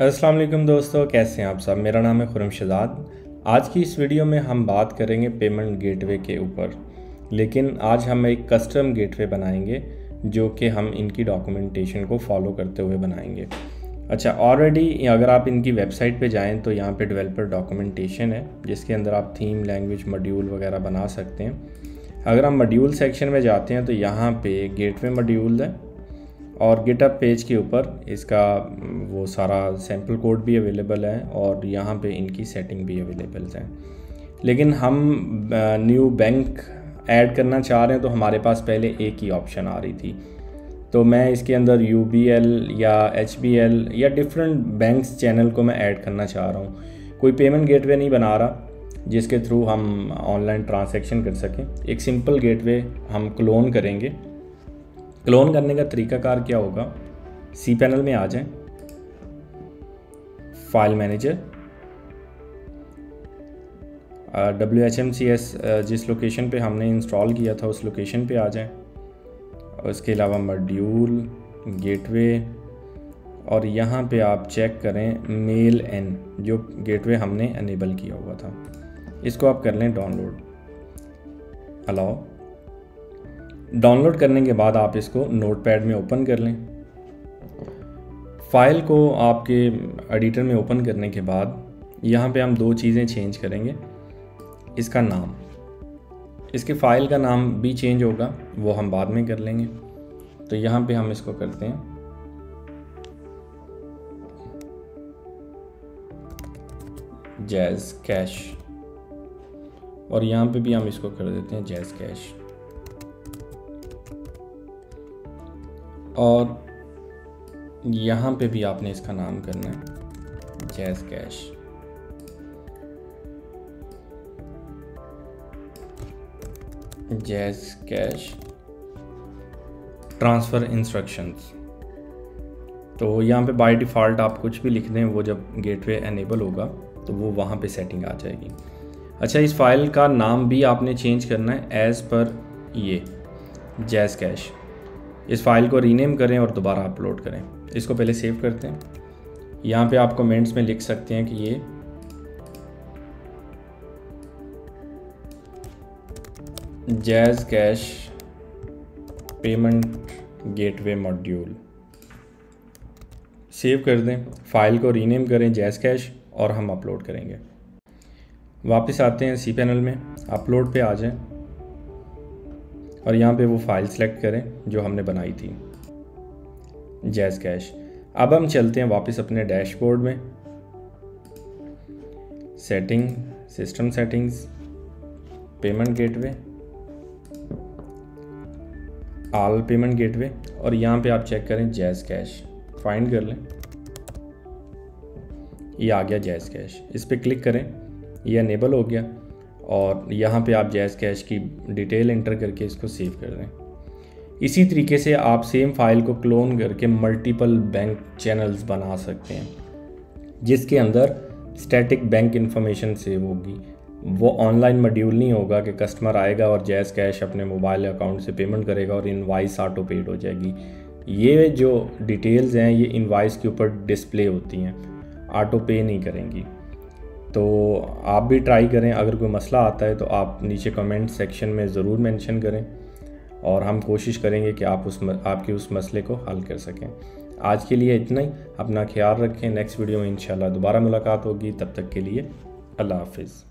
अस्सलाम वालेकुम दोस्तों, कैसे हैं आप सब? मेरा नाम है खुरम शहजाद। आज की इस वीडियो में हम बात करेंगे पेमेंट गेटवे के ऊपर। लेकिन आज हम एक कस्टम गेटवे बनाएँगे, जो कि हम इनकी डॉक्यूमेंटेशन को फॉलो करते हुए बनाएँगे। अच्छा ऑलरेडी अगर आप इनकी वेबसाइट पे जाएँ तो यहाँ पे डेवलपर डॉक्यूमेंटेशन है, जिसके अंदर आप थीम लैंग्वेज मॉड्यूल वगैरह बना सकते हैं। अगर हम मॉड्यूल सेक्शन में जाते हैं तो यहाँ पे गेटवे मॉड्यूल है। और गिटअप पेज के ऊपर इसका, वो सारा सैंपल कोड भी अवेलेबल है और यहाँ पे इनकी सेटिंग भी अवेलेबल है। लेकिन हम न्यू बैंक ऐड करना चाह रहे हैं तो हमारे पास पहले एक ही ऑप्शन आ रही थी। तो मैं इसके अंदर UBL या HBL या डिफरेंट बैंक्स चैनल को मैं ऐड करना चाह रहा हूँ। कोई पेमेंट गेटवे नहीं बना रहा, जिसके थ्रू हम ऑनलाइन ट्रांसैक्शन कर सकें। एक सिंपल गेटवे हम क्लोन करेंगे। क्लोन करने का तरीकाकार क्या होगा? सी पैनल में आ जाएँ। File manager W H M C S जिस लोकेशन पे हमने इंस्टॉल किया था, उस लोकेशन पे आ जाएँ। उसके अलावा मॉड्यूल गेटवे और यहाँ पे आप चेक करें मेल एन जो गेटवे हमने अनेबल किया हुआ था। इसको आप कर लें डाउनलोड अलाउ डाउनलोड करने के बाद आप इसको नोट पैड में ओपन कर लें। फ़ाइल को आपके एडिटर में ओपन करने के बाद यहाँ पे हम दो चीज़ें चेंज करेंगे। इसका नाम। इसके फ़ाइल का नाम भी चेंज होगा, वो हम बाद में कर लेंगे। तो यहाँ पे हम इसको करते हैं। Jazz cash. और यहाँ पे भी हम इसको कर देते हैं जैज़ कैश। और यहाँ पे भी आपने इसका नाम करना है। Jazz cash. Jazz cash. Transfer instructions. तो यहाँ पे बाय डिफ़ॉल्ट आप कुछ भी लिख दें, वो जब गेटवे एनेबल होगा तो वो वहाँ पे सेटिंग आ जाएगी। अच्छा इस फ़ाइल का नाम भी आपने चेंज करना है, एज़ पर ये, जैज़ कैश। इस फ़ाइल को रीनेम करें और दोबारा अपलोड करें। इसको पहले सेव करते हैं। यहाँ पे आप कमेंट्स में लिख सकते हैं कि ये Jazz cash payment gateway module. Save कर दें, फ़ाइल को रीनेम करें जैज़ कैश और हम अपलोड करेंगे। वापस आते हैं सी पैनल में। अपलोड पे आ जाएँ। और यहाँ पे वो फ़ाइल सेलेक्ट करें जो हमने बनाई थी। Jazz cash. अब हम चलते हैं वापस अपने डैशबोर्ड में। Setting system settings payment gateway all payment gateway और यहाँ पे आप चेक करें जैज कैश। फाइंड कर लें। ये आ गया जैज कैश। इस पर क्लिक करें। ये अनेबल हो गया। और यहाँ पे आप जैज़ कैश की डिटेल इंटर करके इसको सेव कर दें। इसी तरीके से आप सेम फ़ाइल को क्लोन करके मल्टीपल बैंक चैनल्स बना सकते हैं, जिसके अंदर स्टैटिक बैंक इंफॉर्मेशन सेव होगी। वो ऑनलाइन मॉड्यूल नहीं होगा कि कस्टमर आएगा और जैज़ कैश अपने मोबाइल अकाउंट से पेमेंट करेगा और इनवाइस ऑटो पेड हो जाएगी। ये जो डिटेल्स हैं, ये इनवाइस के ऊपर डिस्प्ले होती हैं, ऑटो पे नहीं करेंगी। तो आप भी ट्राई करें। अगर कोई मसला आता है तो आप नीचे कमेंट सेक्शन में ज़रूर मेंशन करें और हम कोशिश करेंगे कि आप उस आपके उस मसले को हल कर सकें। आज के लिए इतना ही। अपना ख्याल रखें। नेक्स्ट वीडियो में इंशाल्लाह दोबारा मुलाकात होगी। तब तक के लिए अल्लाह हाफिज़।